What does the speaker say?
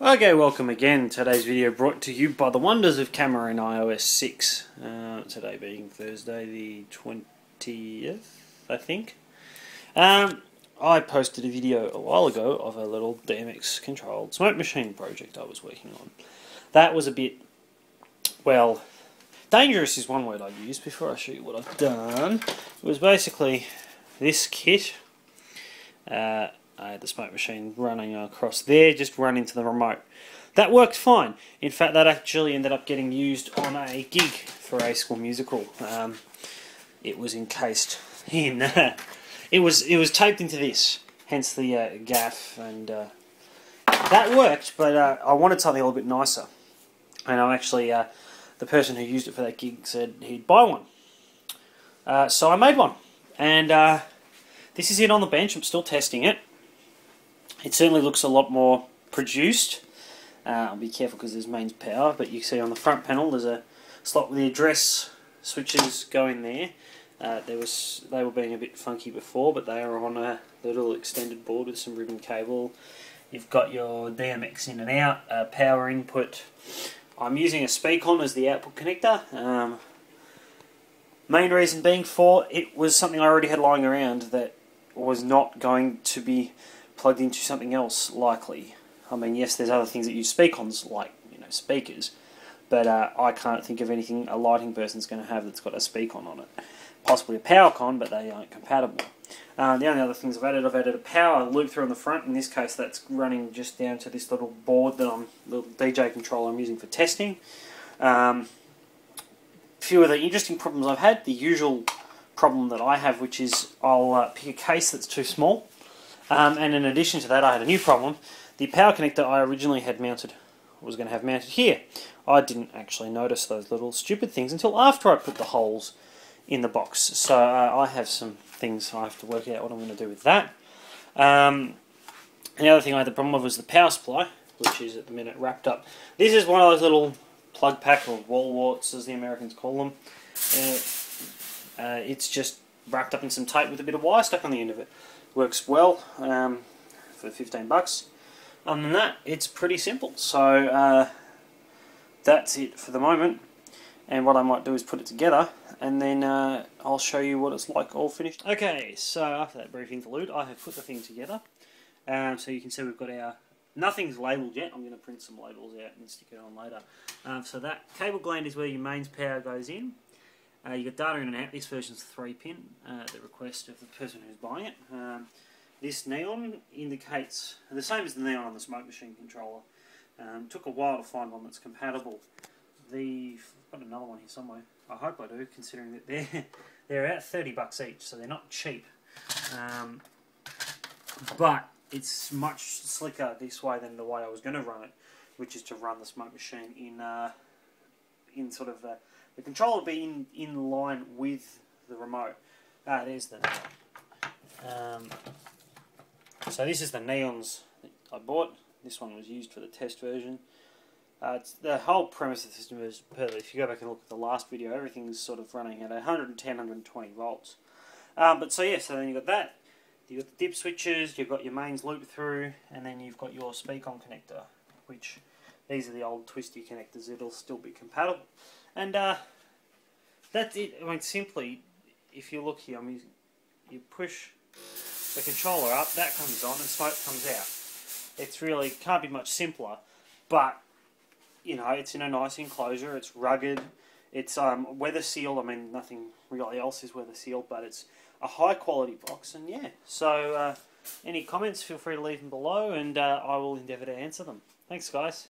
Okay, welcome again. Today's video brought to you by the wonders of camera in iOS 6. Uh, today being Thursday the 20th, I think. Um, I posted a video a while ago of a little DMX controlled smoke machine project I was working on. That was a bit, well, dangerous is one word I'd use before I show you what I've done. It was basically this kit. Uh, Had the smoke machine running across there, just run into the remote. That worked fine. In fact, that actually ended up getting used on a gig for a school musical. Um, it was encased in. Uh, it was it was taped into this, hence the uh, gaff, and uh, that worked. But uh, I wanted something a little bit nicer, and I'm actually uh, the person who used it for that gig said he'd buy one. Uh, so I made one, and this is it on the bench. I'm still testing it. It certainly looks a lot more produced. Uh, I'll be careful because there's mains power, but you can see on the front panel there's a slot with the address switches going there. Uh, there was they were being a bit funky before, but they are on a little extended board with some ribbon cable. You've got your DMX in and out, uh, power input. I'm using a Speakon as the output connector. Um, main reason being for it was something I already had lying around that was not going to be plugged into something else likely. I mean, yes, there's other things that use Speakons, like you know speakers, but uh, I can't think of anything a lighting person's going to have that's got a Speakon on on it. Possibly a powerCON, but they aren't compatible. Uh, the only other things I've added, I've added a power loop through on the front. In this case, that's running just down to this little board that I'm, little DJ controller I'm using for testing. Um, few of the interesting problems I've had, the usual problem that I have, which is I'll uh, pick a case that's too small um, and in addition to that, I had a new problem. The power connector I originally had mounted was going to have mounted here. I didn't actually notice those little stupid things until after I put the holes in the box. So uh, I have some things I have to work out what I'm going to do with that. Um, the other thing I had the problem with was the power supply, which is at the minute wrapped up. This is one of those little plug pack or wall warts, as the Americans call them. Uh, uh, it's just wrapped up in some tape with a bit of wire stuck on the end of it works well um, for 15 bucks. Other than that, it's pretty simple. So uh, that's it for the moment. And what I might do is put it together, and then uh, I'll show you what it's like all finished. Okay, so after that brief interlude, I have put the thing together. Um, so you can see we've got our nothing's labelled yet. I'm going to print some labels out and stick it on later. Um, so that cable gland is where your mains power goes in. Uh, you got data in and out. This version's three pin uh, at the request of the person who's buying it. Um, this neon indicates the same as the neon on the smoke machine controller. Um, took a while to find one that's compatible. The I've got another one here somewhere. I hope I do, considering that they're they're about thirty bucks each, so they're not cheap. Um, but it's much slicker this way than the way I was going to run it, which is to run the smoke machine in uh, in sort of a the controller will be in, in line with the remote. Ah, there's the um, So this is the neons I bought. This one was used for the test version. Uh, the whole premise of the system is. If you go back and look at the last video, everything's sort of running at 110, 120 volts. Um, but so yeah, so then you've got that. You've got the dip switches, you've got your mains loop through, and then you've got your Speakon connector, which these are the old twisty connectors. It'll still be compatible. And uh, that's it. I mean, simply, if you look here, I mean, you push the controller up, that comes on, and smoke comes out. It's really can't be much simpler, but you know, it's in a nice enclosure. It's rugged. It's um, weather sealed. I mean, nothing really else is weather sealed, but it's a high quality box. And yeah, so uh, any comments, feel free to leave them below, and uh, I will endeavour to answer them. Thanks, guys.